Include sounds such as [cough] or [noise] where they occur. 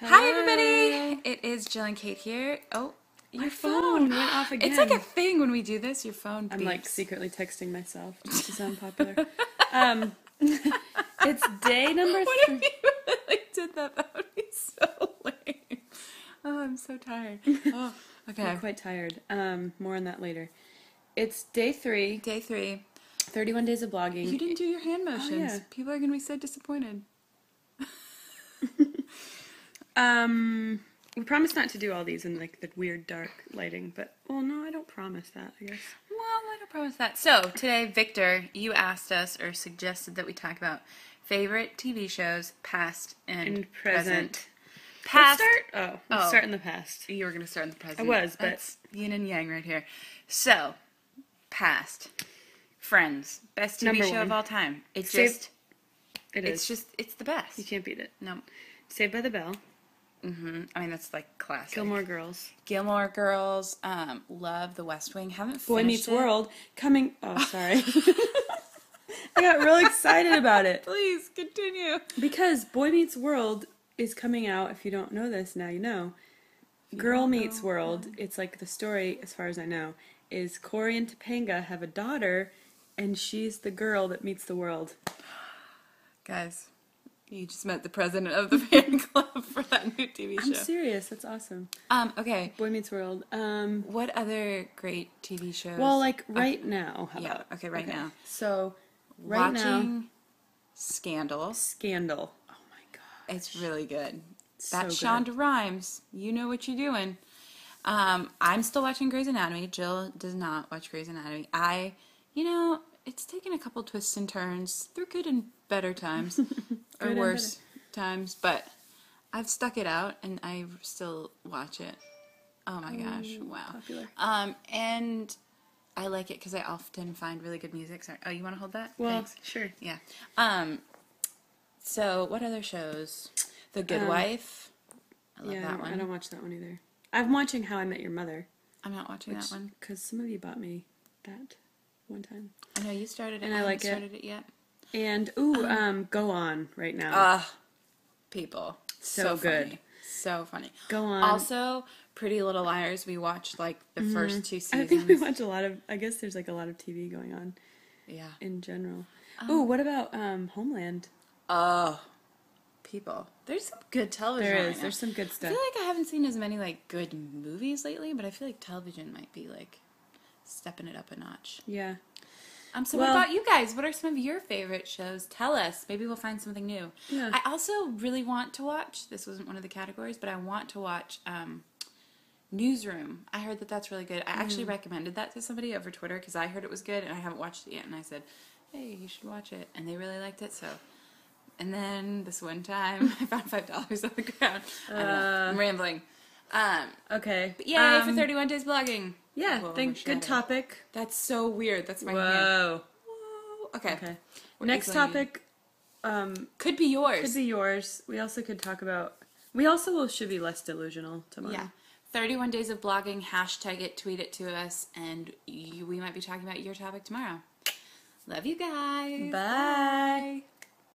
Hi, everybody. It is Jill and Kate here. Oh, your My phone. phone went off again. It's like a thing when we do this. Your phone. I'm like secretly texting myself just [laughs] to sound popular. um, [laughs] it's day number What three. if you [laughs] really did that? That would be so lame. Oh, I'm so tired. Oh, okay. I'm quite tired. Um, more on that later. It's day three, Day three. 31 days of blogging. You didn't do your hand motions. Oh, yeah. People are gonna be so disappointed. Um, we promised not to do all these in like the weird dark lighting, but well, no, I don't promise that. I guess. Well, I don't promise that. So today, Victor, you asked us or suggested that we talk about favorite TV shows, past and, And present. Let's Past. start. Oh, let's Oh. start in the past. You were going to start in the present. I was, but- That's yin and yang right here. So, past. Friends. Best TV Number show of all time. It's Save- just, It is. it's just, it's the best. you can't beat it. No. Saved by the Bell. Hmm I mean, that's like classic. Gilmore Girls. Gilmore Girls. Um, love The West Wing. Haven't Boy Meets it. World coming. [laughs] Oh, sorry. I got real excited about it Please continue. because Boy Meets World is coming out. If you don't know this, now you know. Girl Meets know, World. It's like the story, as far as I know, is Cory and Topanga have a daughter, and she's the girl that meets the world. [gasps] Guys, you just met the president of the fan [laughs] club for that new TV I'm serious. That's awesome. Um, okay. Boy Meets World. Um. What other great TV shows? Well, like right now. How yeah, about? okay, right now. So, right now, watching Scandal. Scandal. Oh my god. It's really good. That's good. Shonda Rhimes. You know what you're doing. Um, I'm still watching Grey's Anatomy. Jill does not watch Grey's Anatomy. I, you know, it's taken a couple twists and turns through good and better times, [laughs] or worse times, but I've stuck it out and I still watch it. Oh my gosh! Wow. popular. Um, and I like it because I often find really good music. Sorry. Oh, you want to hold that? Well, Thanks. sure. Yeah. Um. So, what other shows? The Good Um, Wife. I love yeah, I that don't, one. I don't watch that one either. I'm watching How I Met Your Mother. I'm not watching that one. Because some of you bought me that one time. I know you started it. And I haven't like it. started it yet. And ooh, um, Go On right now. Ah, people. So funny. good. So funny. Go On. Also, Pretty Little Liars. We watched like the first two seasons. Mm-hmm. I think we watch a lot of. I guess there's like a lot of TV going on Yeah. in general. Oh, what about um, Homeland? Oh, people. There's some good television. There right is. now. There's some good stuff. I feel like I haven't seen as many like good movies lately, but I feel like television might be like stepping it up a notch. Yeah. Um, so Well- what about you guys? What are some of your favorite shows? Tell us. Maybe we'll find something new. Yeah. I also really want to watch. This wasn't one of the categories, but I want to watch um, Newsroom. I heard that that's really good. I actually Mm. recommended that to somebody over Twitter because I heard it was good and I haven't watched it yet. And I said, "Hey, you should watch it," and they really liked it. So. And then this one time, [laughs] I found five dollars on the ground. I. I'm rambling. Um, Okay. but yay for Um, 31 days blogging. Yeah. Whoa, Thank. Good topic. That's so weird. That's my hand. Whoa. Whoa. Okay. Okay. We're Next topic. Um, Could be yours. could be yours. We also could talk about. We also will should be less delusional tomorrow. Yeah. 31 days of blogging. Hashtag it, tweet it to us, and you, we might be talking about your topic tomorrow. Love you guys. Bye. Bye.